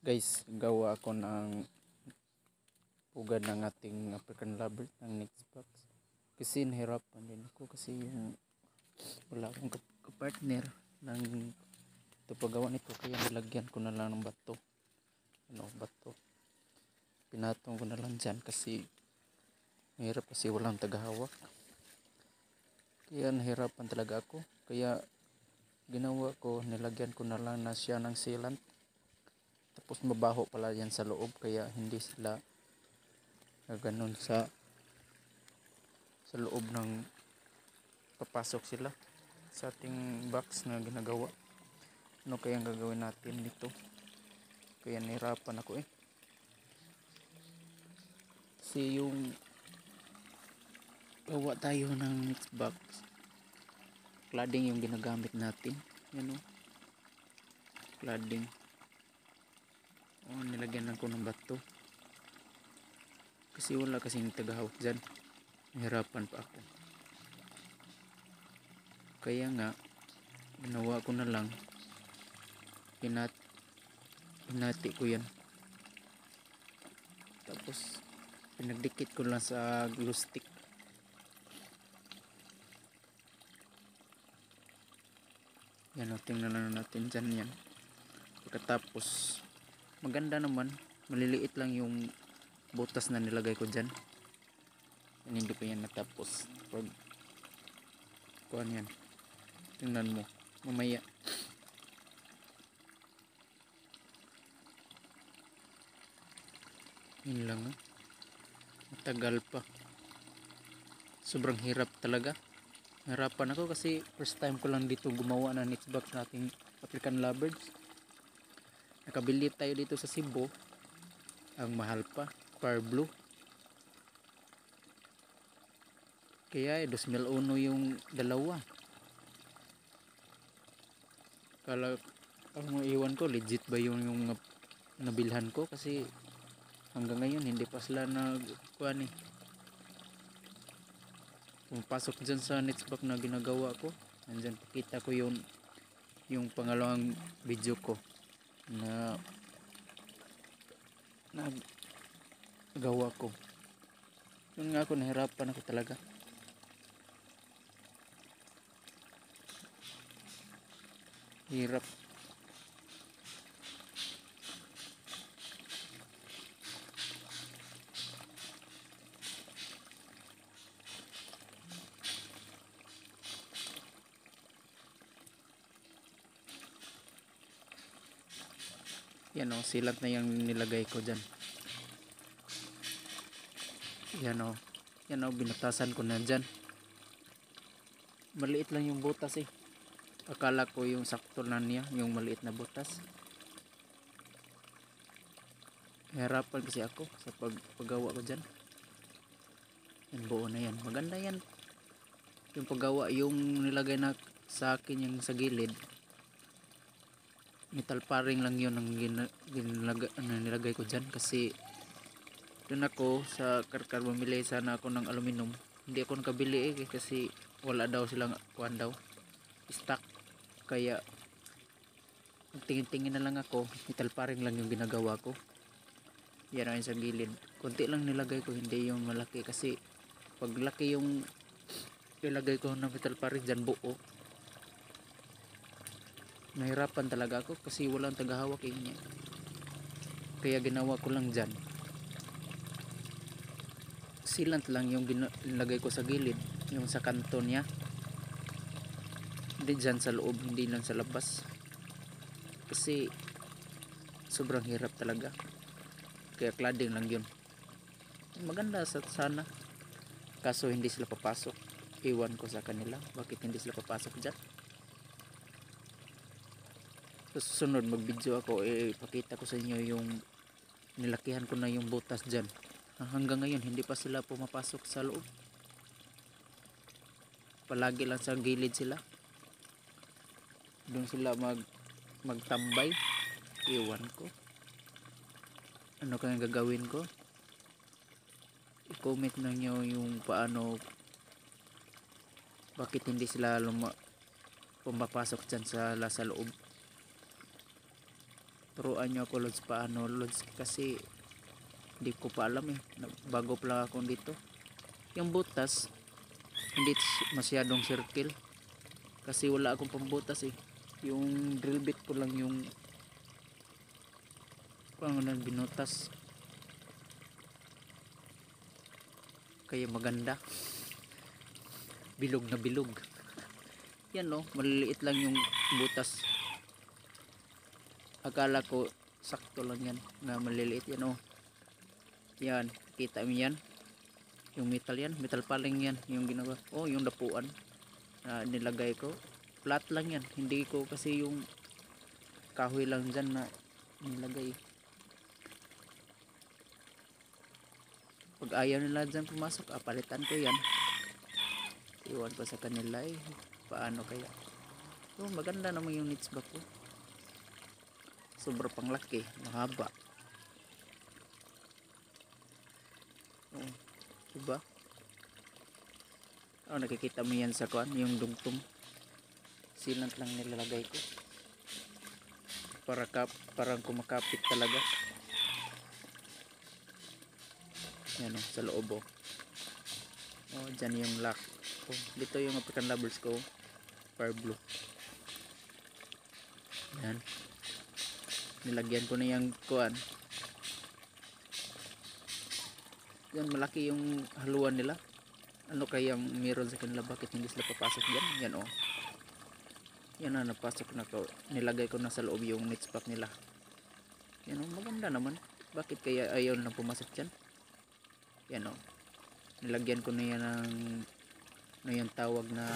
Guys, gawa ako ng pugad ng ating African lover ng next box. Kasi nahirapan din ako kasi yung wala akong kap- kapartner ng ito paggawa nito kaya nilagyan ko na lang ng bato. Ano, bato. Pinatong ko na lang dyan kasi mahirap kasi walang tagahawak. Kaya nahirapan talaga ako. Kaya ginawa ko, nilagyan ko na lang na siya ng sealant. Tapos mabaho pala yan sa loob kaya hindi sila ganun sa sa loob ng papasok sila sa ating box na ginagawa. Ano kaya ang gagawin natin dito kaya nahirapan ako eh. Kasi yung gawa tayo ng next box cladding yung ginagamit natin yan o cladding Oh, nilagyan lang ko ng bato. Kasi wala kasing tagahawak dyan. Nahirapan pa ako. Kaya nga, ginawa ko na lang. Pinat pinati ko yan. Tapos, pinagdikit ko lang sa glue stick. Yan o, tingnan na natin dyan yan. Pagkatapos, maganda naman. Maliliit lang yung butas na nilagay ko dyan. Yan, hindi pa yan natapos. Pag kuhan yan tingnan mo mamaya. Yun lang ah. matagal pa. Sobrang hirap talaga hirapan ako kasi first time ko lang dito gumawa ng knitbox nating African lovebirds. Nakabili tayo dito sa Cebu. Ang mahal pa par blue. Kaya eh 2001 yung dalawa. Kala ang iwan ko legit ba yung yung nabilhan ko? Kasi hanggang ngayon hindi pa sila nagkuhan eh pumapasok dyan sa netsback na ginagawa ko nandyan pakita ko yung yung pangalawang video ko na nagawa ko. Yun nga ako nahirapan ako talaga. Hirap yan o silat na yung nilagay ko dyan. Yan o yan o binutasan ko na dyan. Maliit lang yung butas eh. Akala ko yung sakto na niya yung maliit na butas. Hirapan kasi ako sa pag paggawa ko dyan. Yan buo na yan. Maganda yan. Yung paggawa yung nilagay na sa akin yung sa gilid metal paring lang yun ang gina, ginlaga, ano, nilagay ko dyan kasi doon ako sa karkar bumili sana ako ng aluminum. Hindi ako nakabili eh kasi wala daw silang kuhan daw stock. Kaya tingin-tingin na lang ako metal paring lang yung ginagawa ko. Yan ang sa gilid. Konti lang nilagay ko hindi yung malaki kasi pag laki yung ilagay ko ng metal paring dyan buo nahirapan talaga ako kasi walang tagahawak eh kaya ginawa ko lang dyan. Silant lang yung nilagay ko sa gilid yung sa kanto niya. Hindi dyan sa loob hindi lang sa labas. Kasi sobrang hirap talaga. Kaya cladding lang yun. Maganda sa sana. Kaso hindi sila papasok. Iwan ko sa kanila bakit hindi sila papasok dyan sa susunod mag video ako eh pakita ko sa inyo yung nilakihan ko na yung butas dyan. Hanggang ngayon hindi pa sila pumapasok sa loob. Palagi lang sa gilid sila. Doon sila mag magtambay. Iwan ko. Ano kayang gagawin ko? I-comment na nyo yung paano bakit hindi sila luma pumapasok dyan sa, sa loob turuan nyo ako Lods paano? Lods kasi hindi ko pa alam eh. Bago pa lang ako dito. Yung butas hindi masyadong circle. Kasi wala akong pambutas eh. Yung drill bit ko lang yung kung ano binutas. Kaya maganda. Bilog na bilog. Yan no maliliit lang yung butas akala ko sakto lang yan na maliliit yan oh. Yan kita mo yan. Yung metal yan metal paling yan yung ginagawa oh yung dapuan na nilagay ko. Flat lang yan hindi ko kasi yung kahoy lang dyan na nilagay. Pag ayaw nila dyan pumasok ah, palitan ko yan. Iwan ko sa kanila eh paano kaya? Oh maganda naman yung niche back ko sobra pang laki. Mahaba. Oh diba? Oh nakikita mo yan sa kuan yung dugtong silant lang nilalagay ko. Para kap parang kumakapit talaga. Yan oh, sa loob oh. Oh dyan yung lock. Oh, dito yung African lovers ko fire blue. Yan nilagyan ko na yung kuan yan malaki yung haluan nila. Ano kayang meron sa kanila? Bakit hindi sila papasok dyan? Yan oh. Yan na napasok na ko. Nilagay ko na sa loob yung net pack nila. Yan oh maganda naman. Bakit kaya ayaw na pumasok dyan? Yan oh. Nilagyan ko na yan ng ano yung tawag na